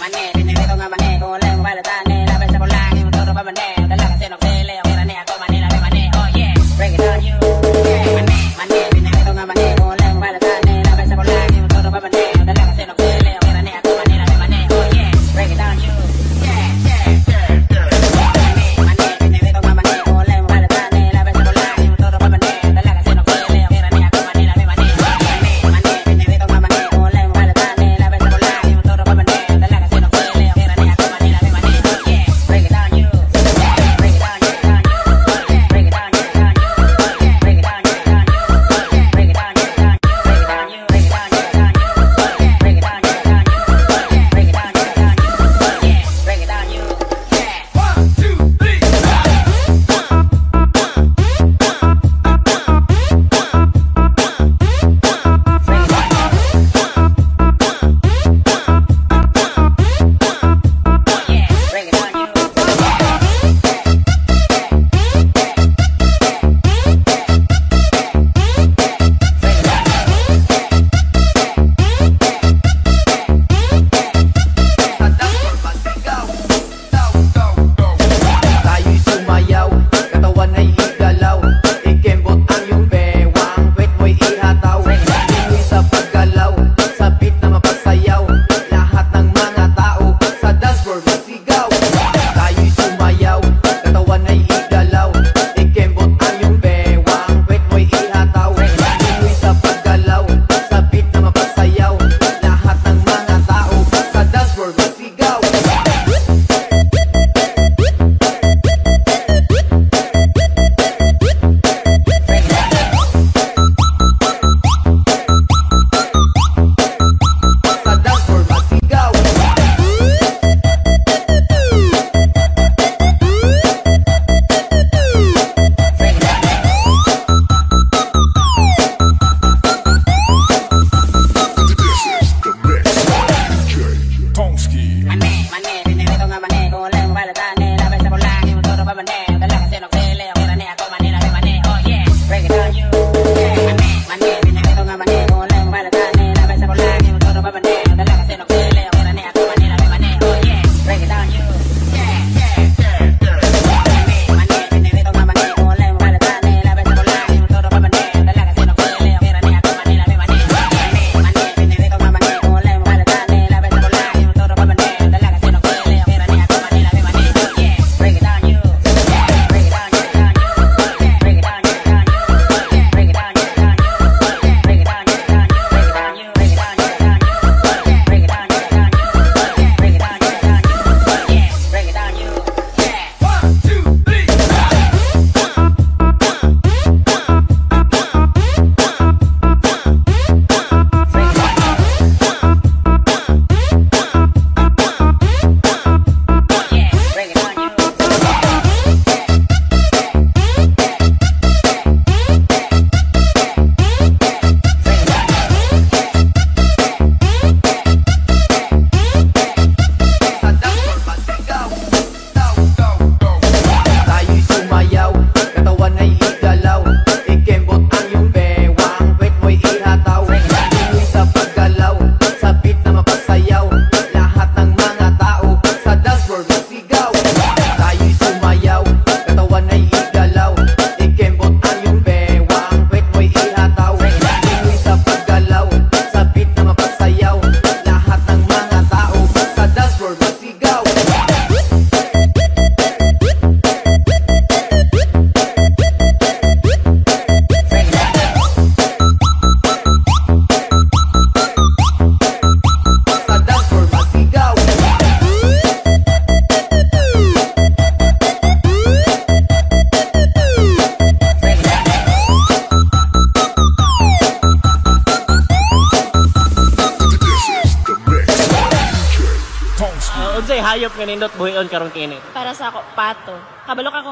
Mane, tiene dedo en abané, con lengua para el tane, la besa por la, y un toro para vender.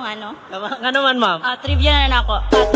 Ano? Ngano man, ma'am? Ah, trivia na na ako. Pato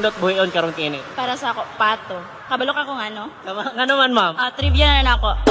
nindot buhion karon kini? Para sa ako, pato. Kabalo ka ko nga, no? Kama- Nga naman, ma'am. Ah, trivia na na ako.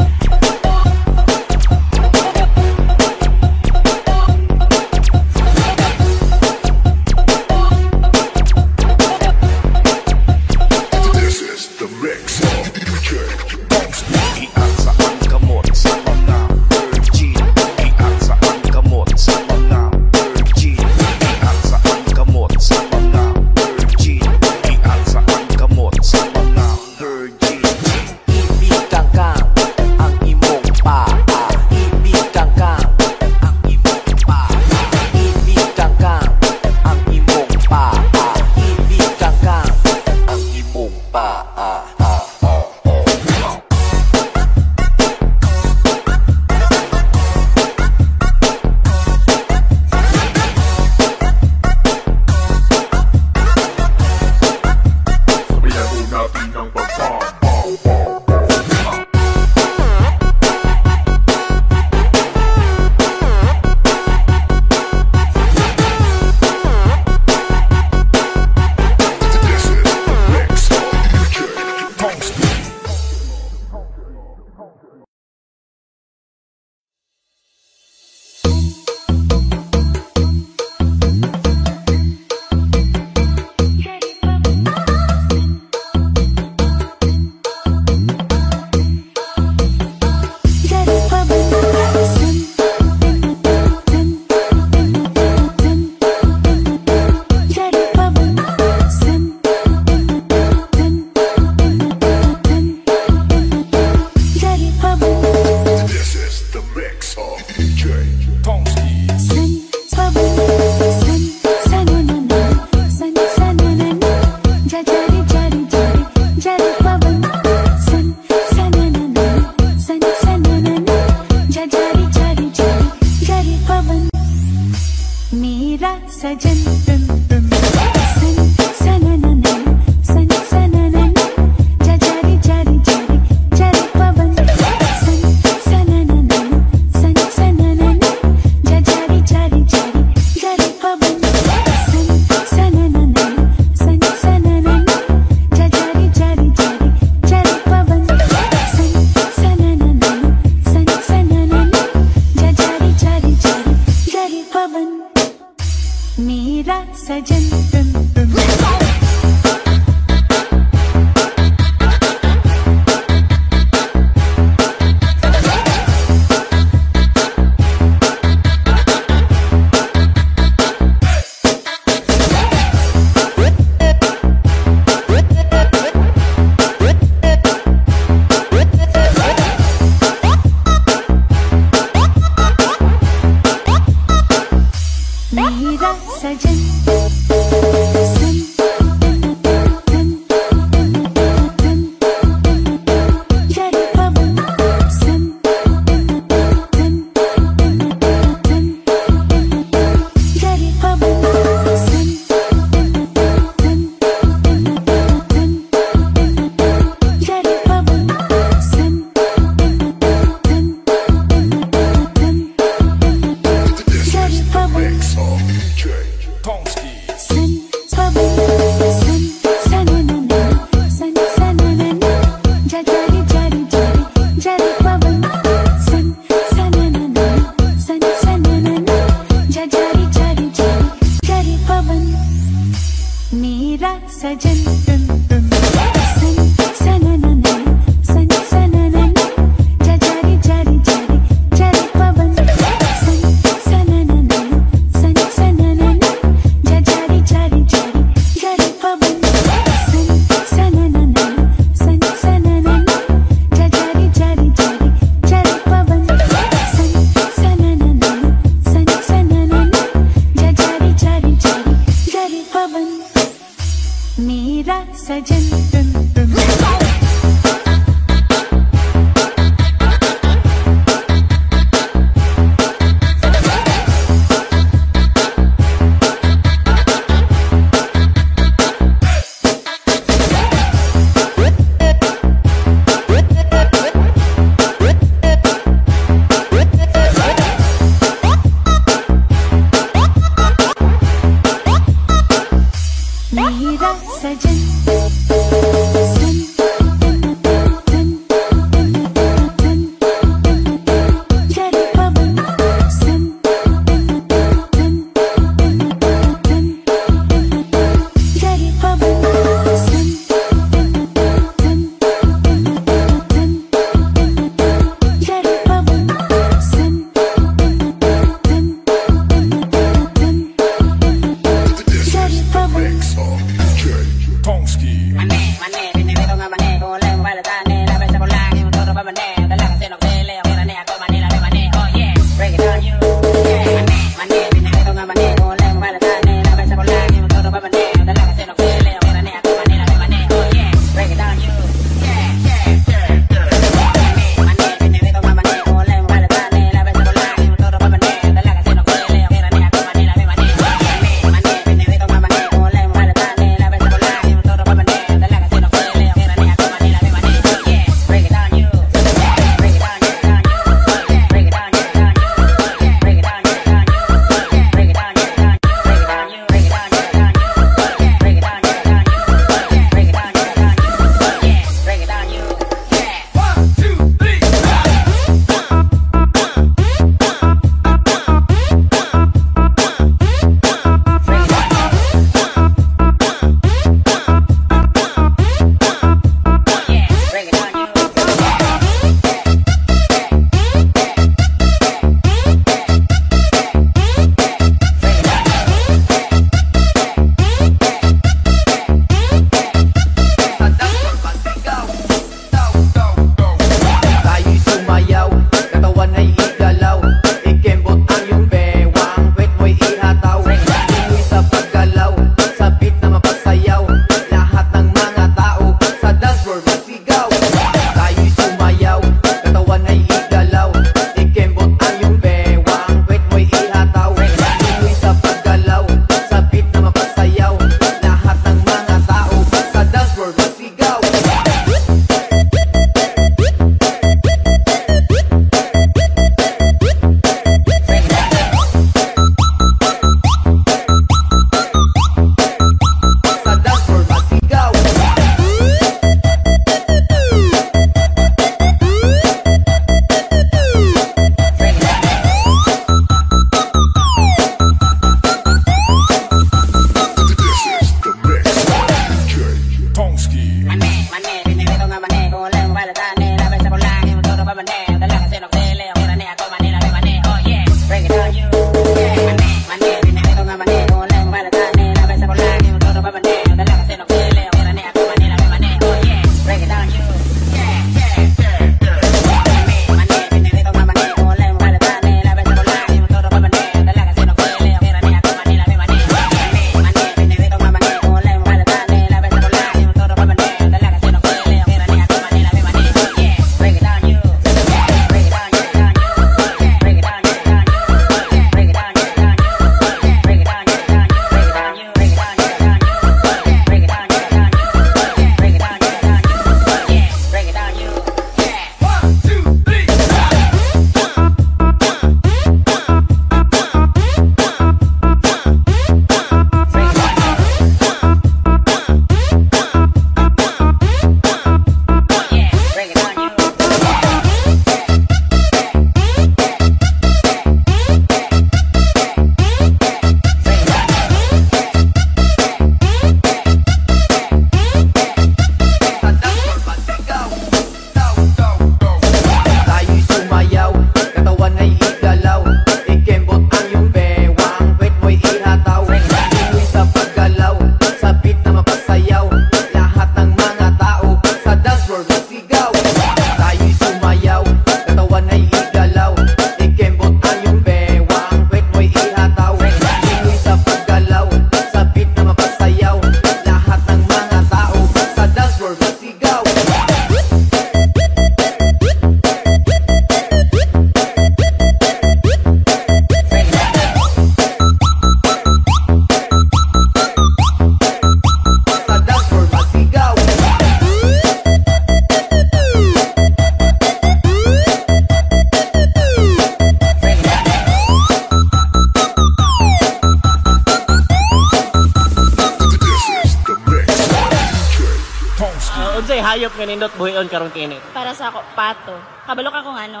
akong ano?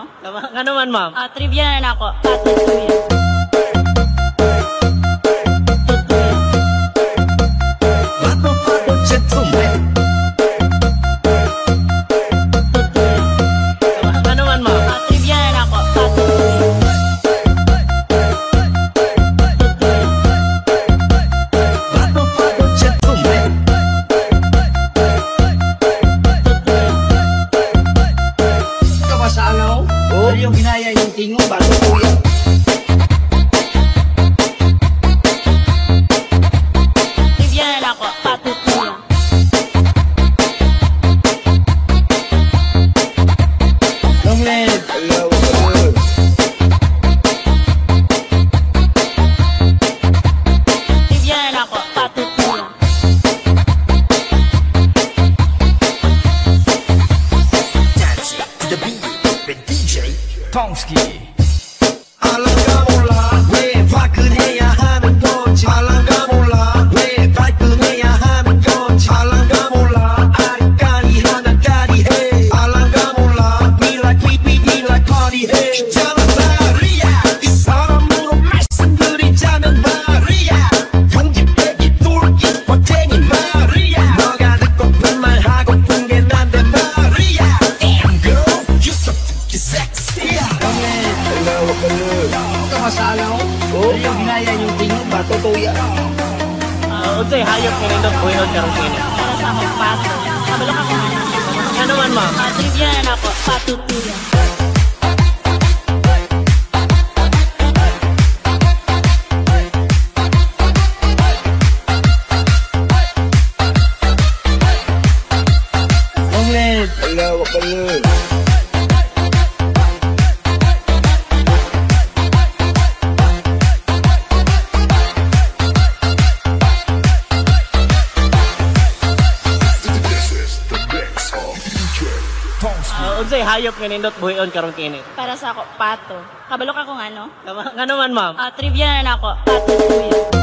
Ano man, ma'am? Ah, trivia na lang ako. Atlas trivia. on karon kini? Para sa ako, pato. Kabalo ka ko nga, no? Nga naman, ma'am. Ah, trivia na, na ako. Pato, trivia.